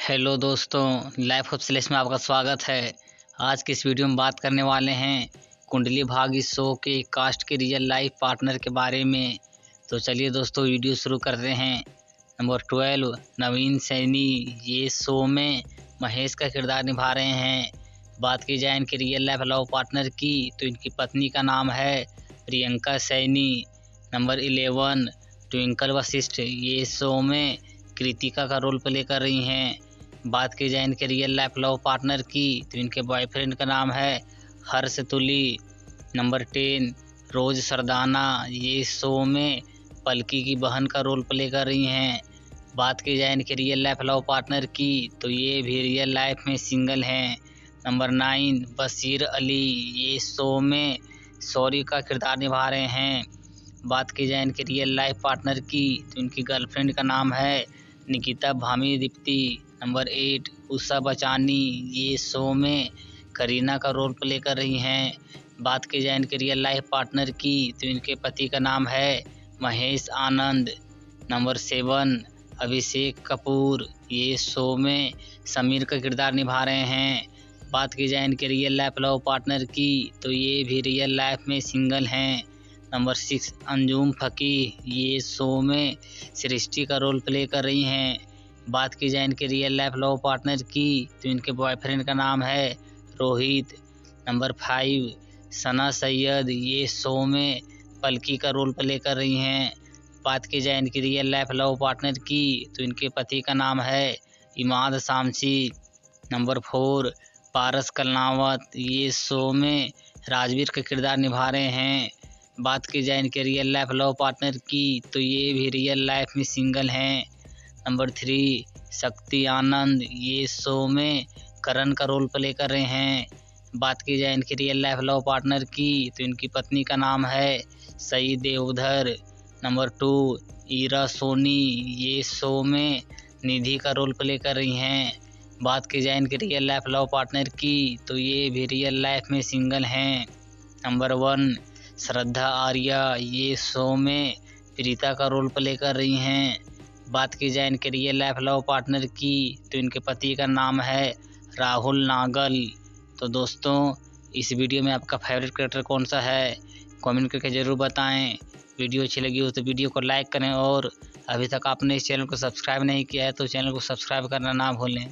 Hello दोस्तों, life of slash में आपका स्वागत है। आज के इस वीडियो में बात करने वाले हैं कुंडली भाग इस शो के कास्ट के रियल लाइफ पार्टनर के बारे में। तो चलिए दोस्तों, वीडियो शुरू करते हैं। नंबर ट्वेल्व, नवीन सैनी, ये शो में महेश का किरदार निभा रहे हैं। बात की जाए इनके रियल लाइफ लव पार्टनर की तो इनकी पत्नी का नाम है प्रियंका सैनी। नंबर इलेवन, ट्विंकल वशिष्ठ, ये शो में कृतिका का रोल प्ले कर रही हैं। बात की जाए इनके रियल लाइफ लव पार्टनर की तो इनके बॉयफ्रेंड का नाम है हर्ष तुली नंबर टेन रोज सरदाना। ये शो में पलकी की बहन का रोल प्ले कर रही हैं। बात की जाए इनके रियल लाइफ लव पार्टनर की तो ये भी रियल लाइफ में सिंगल हैं। Number nine Bashir Ali. ये शो में सॉरी का किरदार निभा रहे हैं। बात की जाए इनके रियल लाइफ पार्टनर की तो इनकी गर्लफ्रेंड का नाम है निकिता भामी दीप्ति। नंबर एट, उषा बचानी, ये शो में करीना का रोल प्ले कर रही हैं। बात की जाए इनके रियल लाइफ पार्टनर की तो इनके पति का नाम है महेश आनंद। नंबर सेवन, अभिषेक कपूर, ये शो में समीर का किरदार निभा रहे हैं। बात की जाए इनके रियल लाइफ लव पार्टनर की तो ये भी रियल लाइफ में सिंगल हैं। नंबर सिक्स अंजुम फकी, ये शो में सृष्टि का रोल प्ले कर रही हैं। बात की जाए इनके रियल लाइफ लव पार्टनर की तो इनके बॉयफ्रेंड का नाम है रोहित। नंबर फाइव सना सैयद, ये शो में पलकी का रोल प्ले कर रही हैं। बात की जाए इनकी रियल लाइफ लव पार्टनर की तो इनके पति का नाम है इमाद शामसी नंबर फोर पारस कलनावत ये शो में राजवीर का किरदार निभा रहे हैं। बात की जाए इनके रियल लाइफ लव पार्टनर की तो ये भी रियल लाइफ में सिंगल हैं। नंबर थ्री, शक्ति, आनंद, ये शो में करण का रोल प्ले कर रहे हैं। बात की जाए इनकी रियल लाइफ लव पार्टनर की तो इनकी पत्नी का नाम है सई देवधर। नंबर टू, ईरा सोनी, ये शो में निधि का रोल प्ले कर रही हैं। बात की जाए इनकी रियल लाइफ लव पार्टनर की तो ये भी रियल लाइफ में सिंगल हैं। नंबर वन, श्रद्धा आर्या, ये शो में प्रीता का रोल प्ले कर रही हैं। बात की जाए इनके रियल लाइफ लव पार्टनर की तो इनके पति का नाम है राहुल नागल। तो दोस्तों, इस वीडियो में आपका फेवरेट करेक्टर कौन सा है कमेंट करके ज़रूर बताएँ। वीडियो अच्छी लगी हो तो वीडियो को लाइक करें और अभी तक आपने इस चैनल को सब्सक्राइब नहीं किया है तो चैनल को सब्सक्राइब करना ना भूलें।